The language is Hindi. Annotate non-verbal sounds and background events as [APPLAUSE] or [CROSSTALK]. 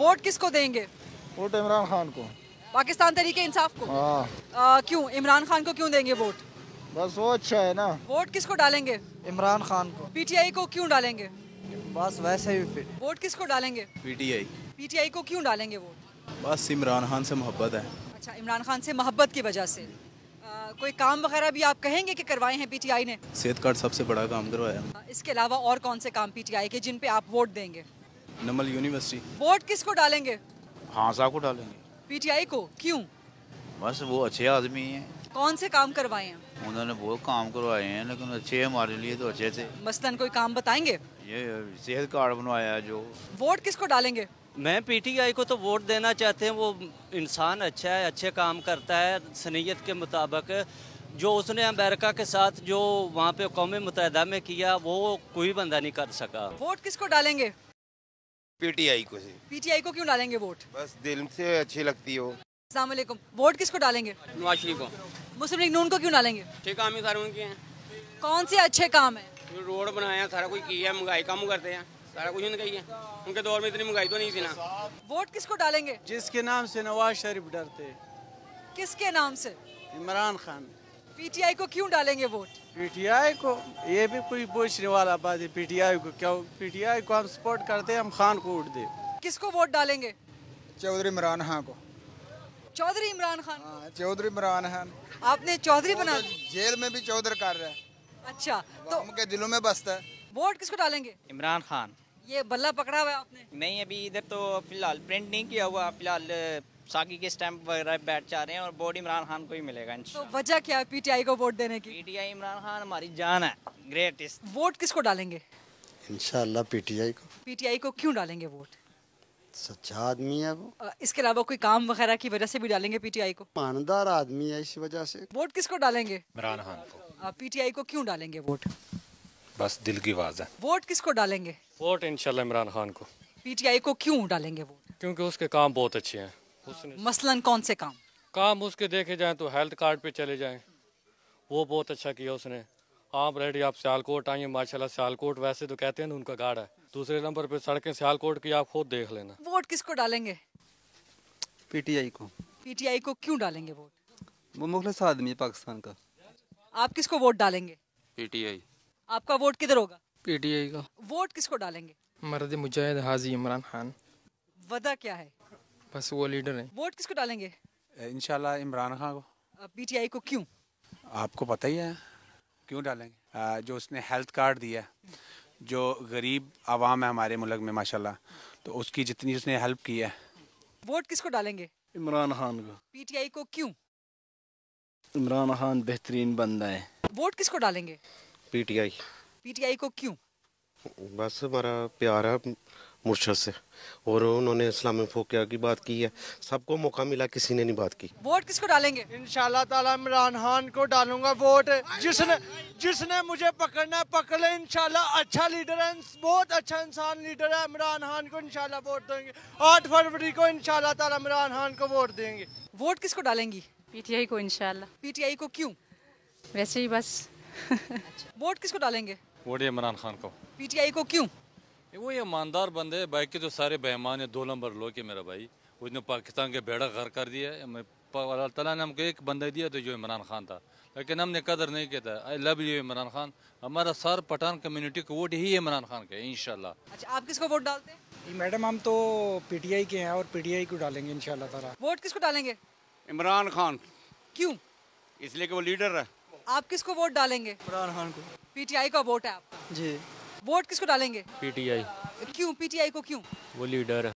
वोट किसको देंगे? वोट इमरान खान को। पाकिस्तान तरीके इंसाफ को? हाँ। आ, क्यों? इमरान खान को क्यों देंगे वोट? बस वो अच्छा है ना। वोट किसको डालेंगे? इमरान खान को। पीटीआई को क्यों डालेंगे? बस वैसे ही वोट किसको डालेंगे? पीटीआई। पीटीआई को क्यों डालेंगे वोट? बस इमरान खान से मोहब्बत है। अच्छा इमरान खान से मोहब्बत की वजह से। आ, कोई काम वगैरह भी आप कहेंगे कि करवाए हैं पीटीआई ने? सेहत कार्ड सबसे बड़ा काम करवाया। इसके अलावा और कौन से काम पीटीआई के जिन पे आप वोट देंगे? नमल यूनिवर्सिटी। वोट किसको डालेंगे? हाँ साहब को डालेंगे। पीटीआई को? क्यों? बस वो अच्छे आदमी हैं। कौन से काम करवाए हैं? उन्होंने बहुत काम करवाए हैं लेकिन अच्छे हमारे लिए तो अच्छे थे। मसलन कोई काम बताएँगे? ये सेहत कार्ड बनवाया है जो। वोट किसको डालेंगे? मैं पीटीआई को तो वोट देना चाहते हैं। वो इंसान अच्छा है अच्छे काम करता है सनीयत के मुताबिक। जो उसने अमेरिका के साथ जो वहाँ पे कौम मुतहदा में किया वो कोई बंदा नहीं कर सका। वोट किसको डालेंगे? पीटीआई को से। पीटीआई को क्यों डालेंगे वोट? बस दिल से अच्छी लगती हो। अस्सलाम वोट किसको डालेंगे? नवाज़ शरीफ को। मुस्लिम लीग नून को क्यों डालेंगे? ठीक काम ही सारे उनके हैं। कौन से अच्छे काम है? रोड बनाया सारा कुछ किया महँगाई कम करते हैं। सारा कुछ उनका ही है। उनके दौर में इतनी महँगाई तो नहीं थी ना। वोट किसको डालेंगे? जिसके नाम से नवाज़ शरीफ डरते। किसके नाम से? इमरान खान। पीटीआई को क्यों डालेंगे वोट? पीटीआई को ये भी कोई पूछने वाला बात है पीटीआई को क्या पीटीआई को हम सपोर्ट करते हैं हम खान को वोट दे। किसको वोट डालेंगे? चौधरी इमरान खान को। चौधरी इमरान खान हाँ चौधरी इमरान खान। आपने चौधरी बना जेल में भी चौधरी कर रहा है। अच्छा तो तो उनके दिलों में बसता है। वोट किसको डालेंगे? इमरान खान। ये बल्ला पकड़ा हुआ है आपने। नहीं अभी इधर तो फ़िलहाल प्रिंट नहीं किया हुआ फ़िलहाल साकी के स्टैंप वगैरह बैठ जा रहे हैं और बोर्ड इमरान खान को ही मिलेगा तो वजह क्या है पीटीआई को वोट देने की? पीटीआई इमरान खान हमारी जान है ग्रेटेस्ट वोट किसको डालेंगे? इंशाल्लाह पीटीआई को। पीटीआई को क्यों डालेंगे वोट? सच्चा आदमी है वो। इसके अलावा कोई काम वगैरह की वजह से भी डालेंगे पीटीआई को? ईमानदार आदमी है इस वजह से। वोट किसको डालेंगे? इमरान खान को। पीटीआई को क्यों डालेंगे वोट? बस दिल की आवाज़ है। वोट किसको डालेंगे? वोट इंशाल्लाह इमरान खान को। पीटीआई को क्यों डालेंगे वोट? क्योंकि उसके काम बहुत अच्छे हैं। उसने मसलन कौन से काम? काम उसके देखे जाए तो हेल्थ कार्ड पे चले जाएँ। वो बहुत अच्छा किया उसने। आप रेडी आप सियालकोट आई हैं माशाल्लाह सियालकोट वैसे तो कहते हैं ना उनका गाड़ है। दूसरे नंबर पे सड़कें सियालकोट की आप खुद देख लेना। वोट किसको डालेंगे? पीटीआई को। पीटीआई को क्यों डालेंगे वोट? वो मुखलिस आदमी है पाकिस्तान का। आप किसको वोट डालेंगे? पीटीआई। आपका वोट किधर होगा? पीटीआई का। वोट किसको डालेंगे? मर्द मुजाहिद हाजी इमरान खान। वजह क्या है? बस वो लीडर है। वोट किसको डालेंगे? इंशाल्लाह इमरान खान को। पीटीआई को क्यों? आपको पता ही है क्यों डालेंगे? जो उसने हेल्थ कार्ड दिया जो गरीब आवाम है हमारे मुल्क में माशाल्लाह तो उसकी जितनी उसने हेल्प की है। वोट किसको डालेंगे? इमरान खान को। पीटीआई को क्यों? इमरान खान बेहतरीन बंदा है। वोट किसको डालेंगे? पीटीआई। पीटीआई को क्यों? बस हमारा प्यार है मुर्शद से। और उन्होंने इस्लामी फोकिया की बात की है। सबको मौका मिला किसी ने नहीं बात की। वोट किसको डालेंगे? इंशाल्लाह ताला इमरान खान को डालूँगा वोट। जिसने जिसने मुझे पकड़ना है पकड़ ले इंशाल्लाह। अच्छा लीडर है बहुत अच्छा इंसान लीडर है। इमरान खान को इंशाल्लाह वोट देंगे। आठ फरवरी को इंशाल्लाह ताला इमरान खान को वोट देंगे। वोट किसको डालेंगी? पीटीआई को इंशाल्लाह। पीटीआई को क्यों? वैसे ही बस। [LAUGHS] वोट किसको डालेंगे? वोट इमरान खान को। पीटीआई को क्यों? वो ये ईमानदार बंदे हैं, बाकी तो सारे बेईमान है दो नंबर लोग है मेरा भाई। उसने पाकिस्तान के बेड़ा घर कर दिया है। अल्लाह ताला ने हमको एक बंदा दिया तो जो इमरान खान था। लेकिन हमने कदर नहीं किया था। I love you Imran Khan. हमारा सार पठान कम्युनिटी को वोट ही इमरान खान का है इंशाल्लाह। अच्छा आप किसको वोट डालते हैं? मैडम हम तो पीटीआई के हैं और पीटीआई को डालेंगे इंशाल्लाह ताला। वोट किसको डालेंगे? इमरान खान। क्यों? इसलिए कि वो लीडर है। आप किसको वोट डालेंगे? इमरान खान को। पीटीआई का वोट है आप जी। वोट किसको डालेंगे? पीटीआई। क्यों? पीटीआई को क्यों? वो लीडर है।